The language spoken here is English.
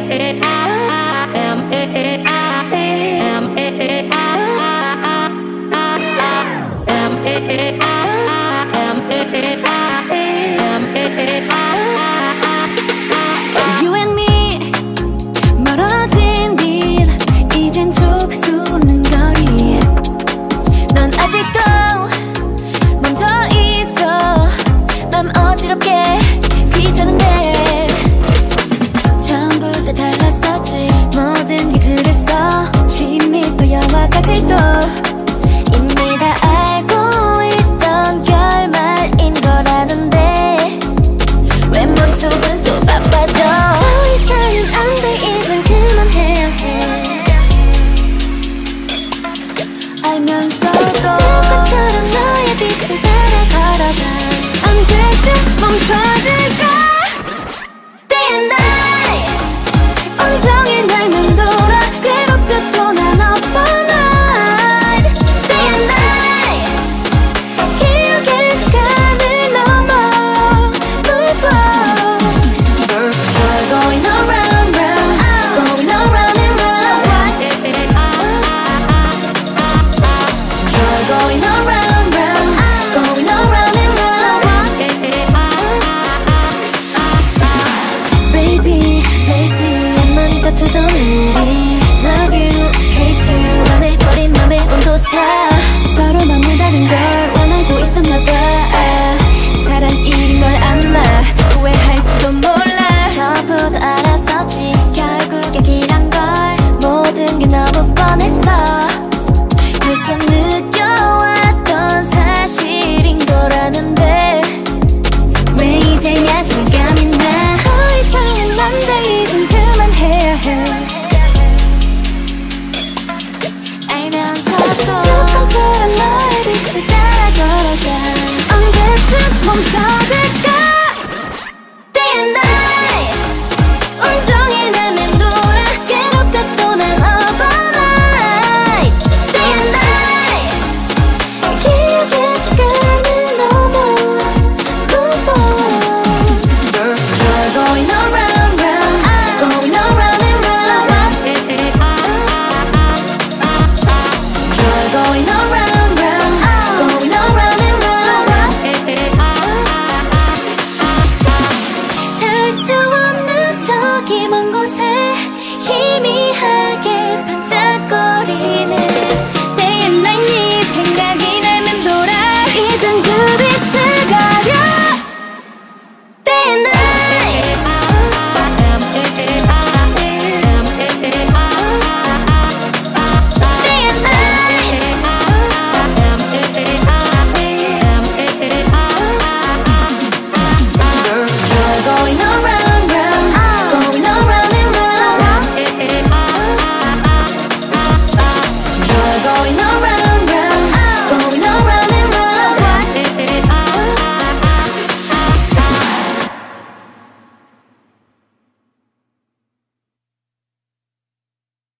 You 차